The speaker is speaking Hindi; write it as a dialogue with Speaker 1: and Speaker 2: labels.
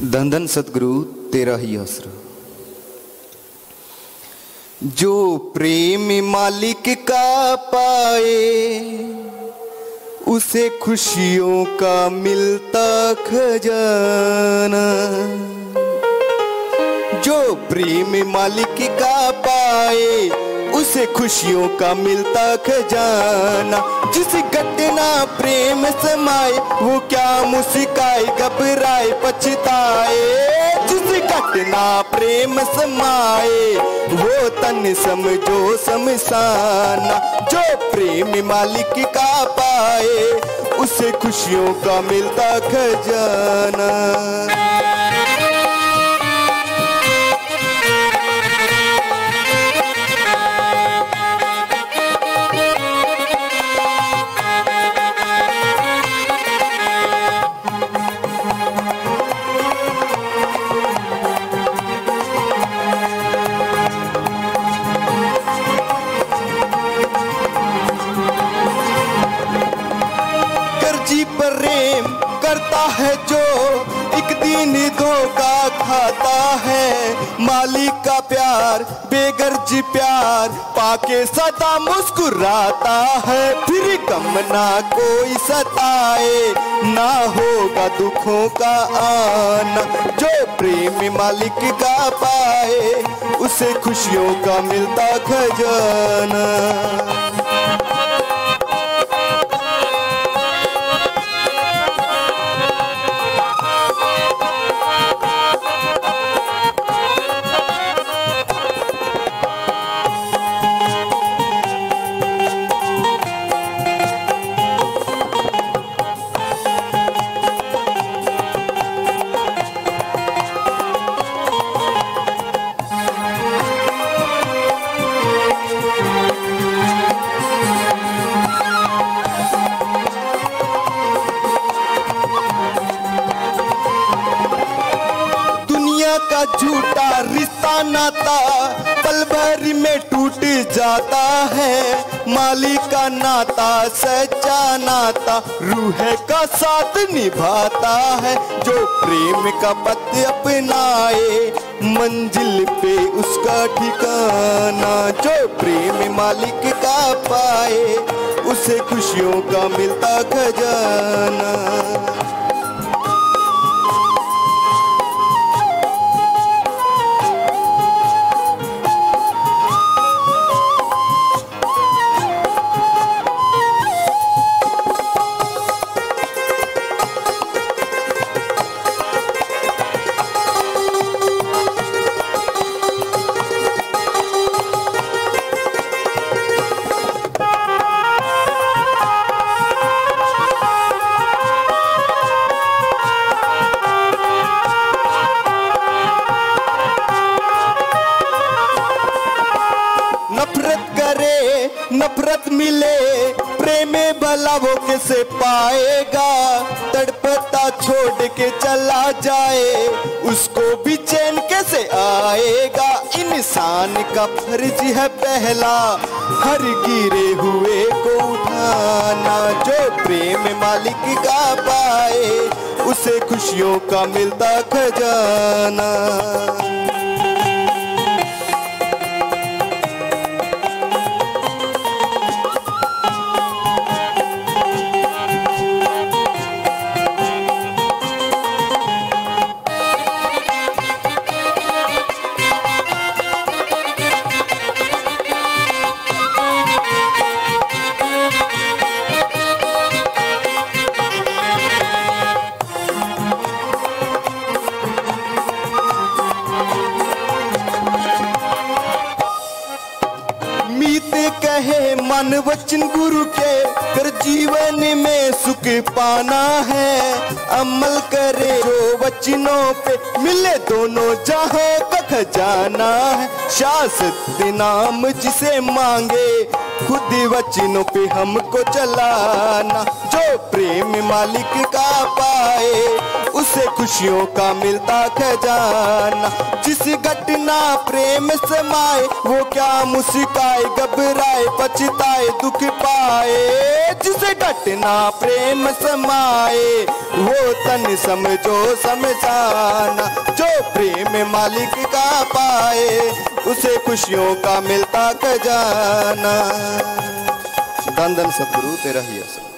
Speaker 1: धन धन सतगुरु तेरा ही आसरा। जो प्रेम मालिक का पाए, उसे खुशियों का मिलता खजाना। जो प्रेम मालिक का पाए उसे खुशियों का मिलता खजाना। जिस घटना प्रेम समाए वो क्या मुस्काए, घबराए, पछताए। जिस घटना प्रेम समाए वो तन समझो समसाना जो प्रेम मालिक का पाए, उसे खुशियों का मिलता खजाना। करता है जो एक दिन धोखा खाता है। मालिक का प्यार बेगर्ज प्यार, पाके सदा मुस्कुराता है। फिर कम ना कोई सताए, ना होगा दुखों का आना। जो प्रेम मालिक का पाए, उसे खुशियों का मिलता खजाना। दुनिया का झूठा रिश्ता नाता पल भर में टूट जाता है। मालिक का नाता, सच्चा नाता, रूह का साथ निभाता है। जो प्रेम का पथ अपनाए, मंजिल पे उसका ठिकाना। जो प्रेम मालिक का पाए, उसे खुशियों का मिलता खजाना। मिले। प्रेम भला वो कैसे पाएगा? तड़पता छोड़ के चला जाए। उसको भी चैन कैसे आएगा? इंसान का फ़र्ज़ है पहला। हर गिरे हुए को उठाना। जो प्रेम मालिक का पाए, उसे खुशियों का मिलता खजाना। कहे, मन वचन गुरु के कर जीवन में सुख पाना है। अमल करे जो वचनों पे, मिले दोनों जहाँ का जाना है। शासत नाम जिसे मांगे, खुद वचनों पे हमको चलाना जो प्रेम मालिक का पाए, उसे खुशियों का मिलता खजाना जिस घटना प्रेम समाए वो क्या मुस्काए, घबराए, पछताए, दुख पाए। जिस घटना प्रेम समाए वो तन समझो, समझाना। जो प्रेम मालिक का पाए, उसे खुशियों का मिलता खजाना दंदन सतगुरु तेरा ही असर